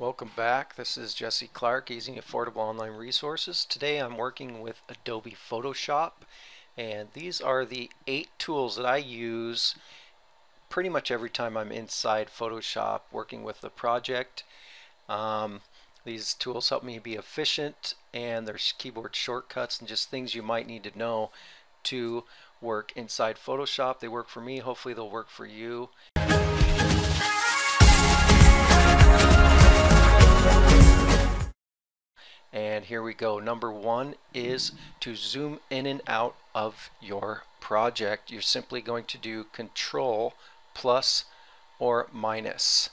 Welcome back. This is Jesse Clark, Easy Affordable Online Resources. Today I'm working with Adobe Photoshop and these are the eight tools that I use pretty much every time I'm inside Photoshop working with the project. Um, these tools help me be efficient and there's keyboard shortcuts and just things you might need to know to work inside Photoshop. They work for me, hopefully they'll work for you. And here we go. Number one is to zoom in and out of your project. You're simply going to do control plus or minus.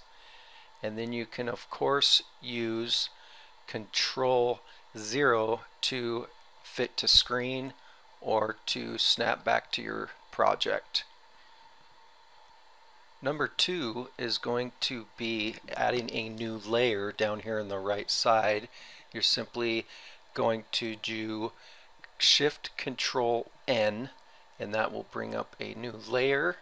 And then you can of course use control zero to fit to screen or to snap back to your project. Number two is going to be adding a new layer down here on the right side you're simply going to do shift control N and that will bring up a new layer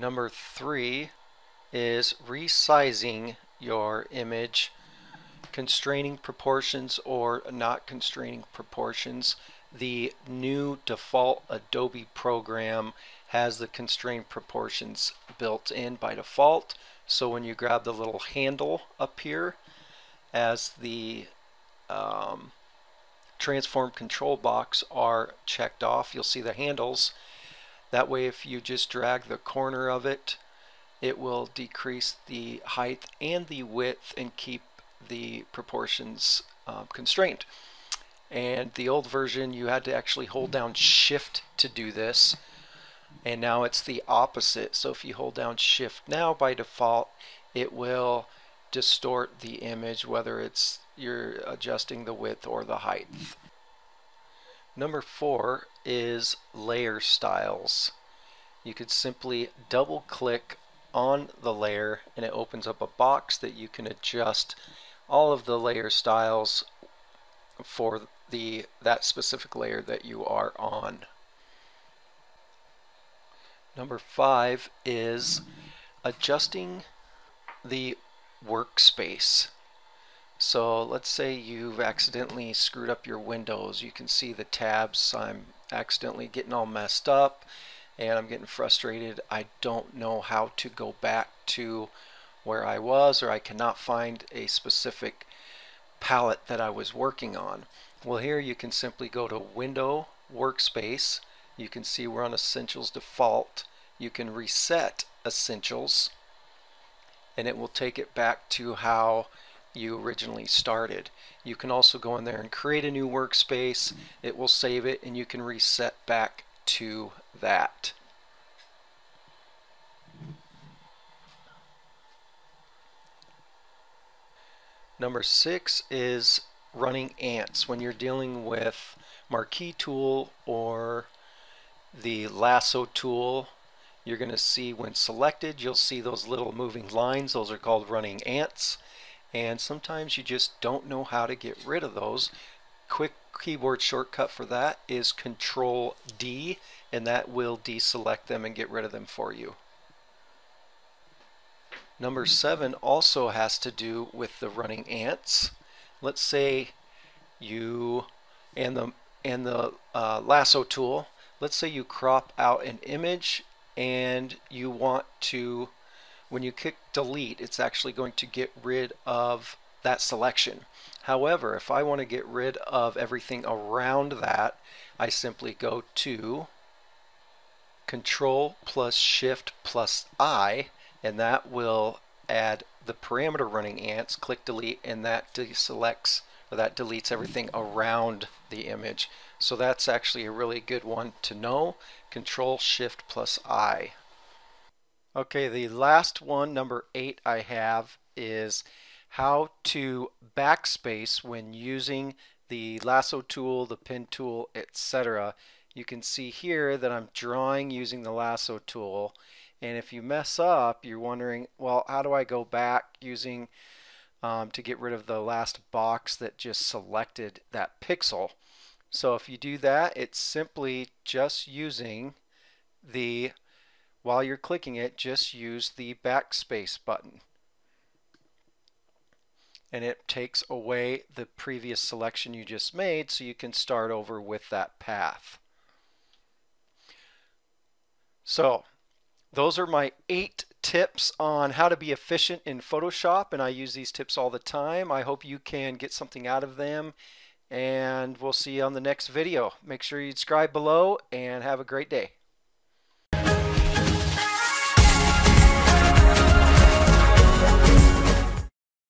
Number three is resizing your image, constraining proportions or not constraining proportions. The new default Adobe program has the constrained proportions built in by default. So when you grab the little handle up here as the um, transform control box are checked off, you'll see the handles. That way if you just drag the corner of it, it will decrease the height and the width and keep the proportions um, constrained. And the old version, you had to actually hold down shift to do this. And now it's the opposite. So if you hold down shift now by default it will distort the image whether it's you're adjusting the width or the height. Number four is layer styles. You could simply double click on the layer and it opens up a box that you can adjust all of the layer styles for the that specific layer that you are on Number five is adjusting the workspace. So let's say you've accidentally screwed up your windows. You can see the tabs. I'm accidentally getting all messed up and I'm getting frustrated. I don't know how to go back to where I was or I cannot find a specific palette that I was working on. Well here you can simply go to Window Workspace. You can see we're on Essentials Default you can reset Essentials and it will take it back to how you originally started. You can also go in there and create a new workspace. It will save it and you can reset back to that. Number six is running ants. When you're dealing with marquee tool or the lasso tool you're going to see when selected, you'll see those little moving lines. Those are called running ants. And sometimes you just don't know how to get rid of those. Quick keyboard shortcut for that is Control D, and that will deselect them and get rid of them for you. Number seven also has to do with the running ants. Let's say you and the and the uh, lasso tool. Let's say you crop out an image and you want to when you click delete it's actually going to get rid of that selection however if I want to get rid of everything around that I simply go to control plus shift plus I and that will add the parameter running ants click delete and that deselects or that deletes everything around the image so that's actually a really good one to know. Control Shift plus I. Okay, the last one, number eight I have is how to backspace when using the lasso tool, the pen tool, etc. You can see here that I'm drawing using the lasso tool and if you mess up you're wondering well how do I go back using um, to get rid of the last box that just selected that pixel So if you do that, it's simply just using the, while you're clicking it, just use the backspace button. And it takes away the previous selection you just made so you can start over with that path. So those are my eight tips on how to be efficient in Photoshop and I use these tips all the time. I hope you can get something out of them and we'll see you on the next video. Make sure you subscribe below and have a great day.